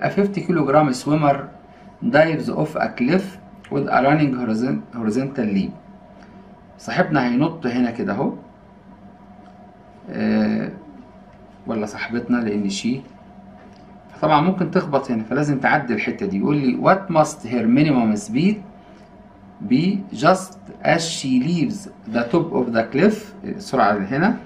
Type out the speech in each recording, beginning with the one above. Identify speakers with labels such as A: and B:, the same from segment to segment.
A: a 50 كيلوغرام swimmer dives off a cliff with a running horizon- horizontal leap صاحبنا هينط هنا كده اهو آه، ولا صاحبتنا لأن شي طبعا ممكن تخبط هنا فلازم تعدي الحته دي يقول لي what must her minimum speed be just as she leaves the top of the cliff السرعه اللي هنا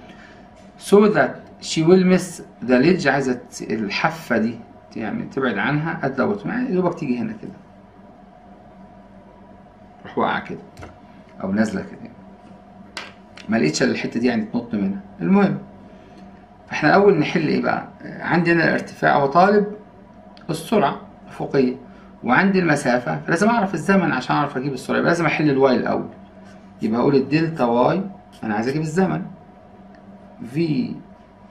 A: so that she will miss the ledge عايزه الحافه دي يعني تبعد عنها bottom يعني يا دوبك تيجي هنا كده. تروح واقعه كده. أو نازلة كده ما لقيتش إلا الحتة دي يعني تنط منها. المهم فإحنا الأول نحل إيه بقى؟ عندنا الارتفاع هو طالب السرعة الافقيه وعندي المسافة فلازم أعرف الزمن عشان أعرف أجيب السرعة يبقى لازم أحل الواي الأول. يبقى أقول ال delta y أنا عايز أجيب الزمن. V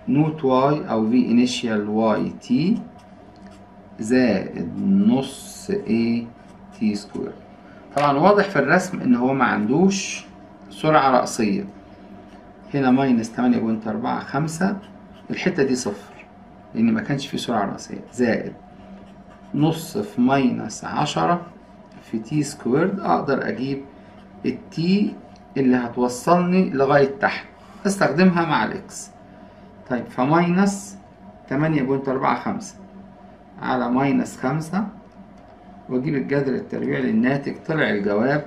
A: naught y أو V initial y t زائد نص a t square طبعا واضح في الرسم إن هو ما عندوش سرعة رأسية. هنا minus تمانية point أربعة خمسة الحتة دي صفر لأن ما كانش في سرعة رأسية. زائد نص في minus عشرة في t squared أقدر أجيب ال t اللي هتوصلني لغاية تحت. أستخدمها مع ال x طيب ف minus تمانية point أربعة خمسة. على minus خمسة وأجيب الجذر التربيعي للناتج طلع الجواب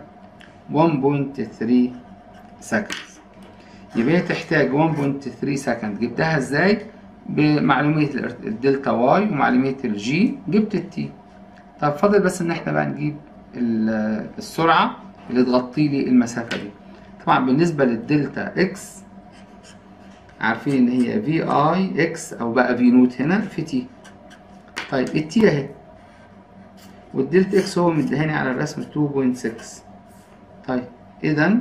A: 1.3 second يبقى هي تحتاج 1.3 second جبتها إزاي؟ بمعلومية ال delta y ومعلومية الجي جبت ال t طب فاضل بس إن إحنا بقى نجيب ال- السرعة اللي تغطي لي المسافة دي. طبعا بالنسبة لل delta x عارفين إن هي V i x أو بقى V naught هنا في t طيب ال t اهي. وال delta x هو مديهاني على الرسم 2.6 طيب اذا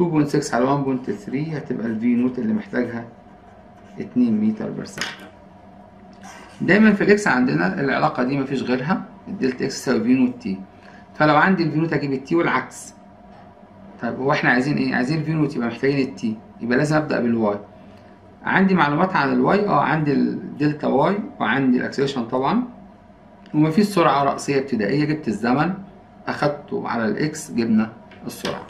A: 2.6 على 1.3 هتبقى ال V naught اللي محتاجها 2 متر ثانية دايما في ال x عندنا العلاقة دي مفيش غيرها ال delta x تساوي V naught t فلو عندي ال V naught أجيب ال t والعكس. طيب هو إحنا عايزين إيه؟ عايزين ال V naught يبقى محتاجين ال t يبقى لازم أبدأ بال y. عندي معلومات عن ال y آه عندي ال delta y وعندي ال acceleration طبعا. ومفيش سرعة رأسية ابتدائية جبت الزمن أخدته على ال x جبنا السرعة.